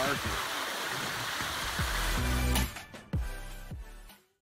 Parker.